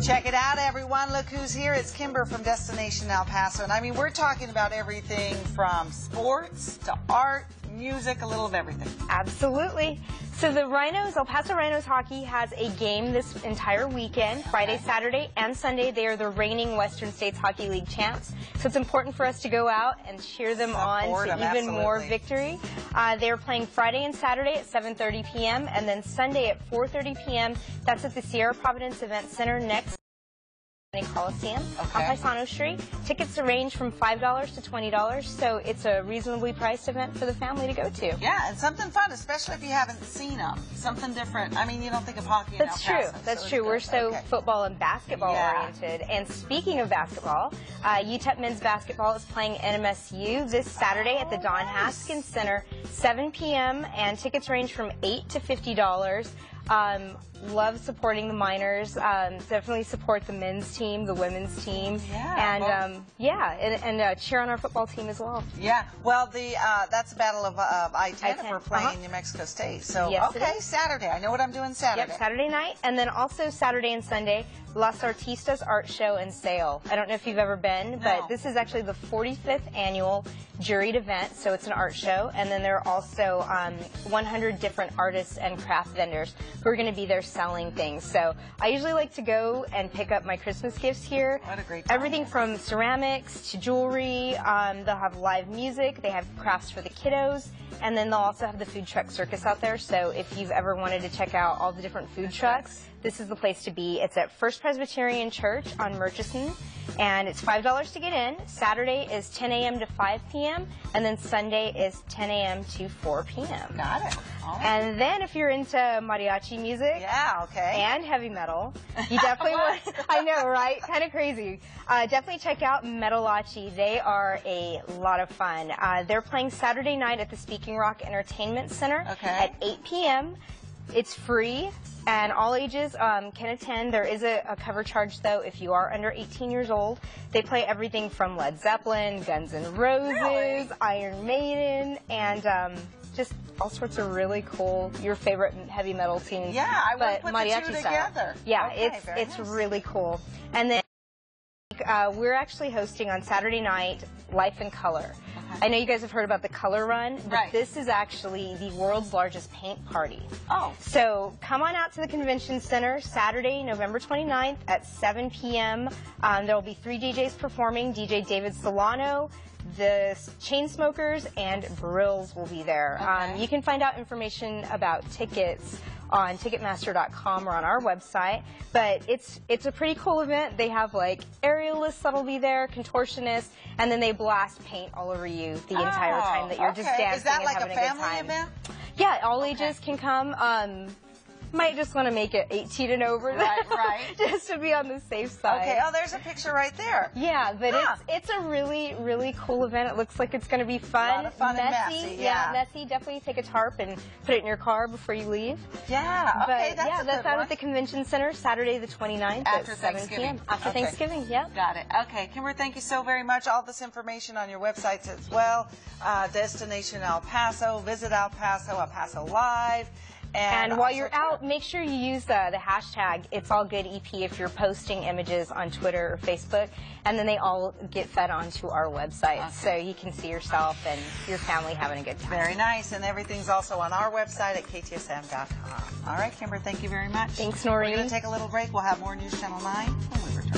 Check it out, everyone. Look who's here. It's Kimber from Destination El Paso. And I mean, we're talking about everything from sports to art, music, a little of everything. Absolutely. So the Rhinos, El Paso Rhinos hockey has a game this entire weekend, Friday, Saturday, and Sunday. They are the reigning Western States Hockey League champs. So it's important for us to go out and cheer them on Support to them, even more victory. Uh, they're playing Friday and Saturday at 7.30 p.m. and then Sunday at 4.30 p.m. That's at the Sierra Providence Event Center next Coliseum Okay. on Paisano Street. Tickets range from $5 to $20, so it's a reasonably priced event for the family to go to. Yeah, and something fun, especially if you haven't seen them. Something different. I mean, you don't think of hockey That's true. Paso, That's so true. We're so Okay. football and basketball Yeah. oriented. And speaking of basketball, uh, UTEP men's basketball is playing NMSU this Saturday at the Oh, Don nice. Haskins Center, 7 p.m. And tickets range from 8 to $50. Um, love supporting the Miners. Um, definitely support the men's team, the women's team, Yeah, and well- um, yeah, and, and uh, cheer on our football team as well. Yeah, well, the uh, that's the Battle of uh, I-10 if we're playing uh-huh. New Mexico State. So, Yes, okay. Saturday. I know what I'm doing Saturday. Yep, Saturday night, and then also Saturday and Sunday, Las Artistas Art Show and Sale. I don't know if you've ever been, No. but this is actually the 45th annual juried event, so it's an art show, and then there are also um, 100 different artists and craft vendors who are going to be there selling things. So I usually like to go and pick up my Christmas gifts here. What a great time. Everything from ceramics to jewelry. Um, they'll have live music. They have crafts for the kiddos. And then they'll also have the food truck circus out there. So if you've ever wanted to check out all the different food trucks, this is the place to be. It's at First Presbyterian Church on Murchison. And it's $5 to get in. Saturday is 10 a.m. to 5 p.m. And then Sunday is 10 a.m. to 4 p.m. Got it. Right. And then if you're into mariachi music, yeah, okay. and heavy metal. You definitely want, I know, right? Kind of crazy. Uh, definitely check out Metalachi. They are a lot of fun. Uh, they're playing Saturday night at the Speaking Rock Entertainment Center Okay. at 8 p.m. It's free. And all ages um, can attend. There is a, a cover charge, though, if you are under 18 years old. They play everything from Led Zeppelin, Guns N' Roses, Really? Iron Maiden, and um, just all sorts of really cool, your favorite heavy metal tunes. Yeah, I but put the mariachi two style. together. Yeah, Okay, it's it's nice. really cool. And then uh, we're actually hosting on Saturday night Life in Color. I know you guys have heard about the Color Run, but Right. this is actually the world's largest paint party. Oh, So come on out to the convention center Saturday, November 29th at 7 p.m. Um, there will be three DJs performing. DJ David Solano, the Chainsmokers, and Brillz will be there. Um, you can find out information about tickets on Ticketmaster.com or on our website. But it's it's a pretty cool event. They have like aerialists that'll be there, contortionists, and then they blast paint all over you the entire Oh, time that you're just dancing Is that and like a having a, good family time. event? Yeah, all ages can come. Um, might just want to make it 18 and over, Right, right. just to be on the safe side. Okay, oh, there's a picture right there. Yeah, but Huh. it's it's a really really cool event. It looks like it's going to be fun, lot of fun and messy. messy, yeah. messy. Definitely take a tarp and put it in your car before you leave. Yeah, okay, but that's yeah, that's out one. at the convention center Saturday the 29th After at 7 Thanksgiving. p.m. After Okay. Thanksgiving. yeah. Got it. Okay, Kimber, thank you so very much. All this information on your websites as well. Uh, Destination El Paso, visit El Paso, El Paso Live. And, And while you're out, make sure you use uh, the hashtag It's All Good EP if you're posting images on Twitter or Facebook, and then they all get fed onto our website, so you can see yourself and your family having a good time. Very nice, and everything's also on our website at ktsm.com. All right, Kimber, thank you very much. Thanks, Nori. We're going to take a little break. We'll have more News Channel 9.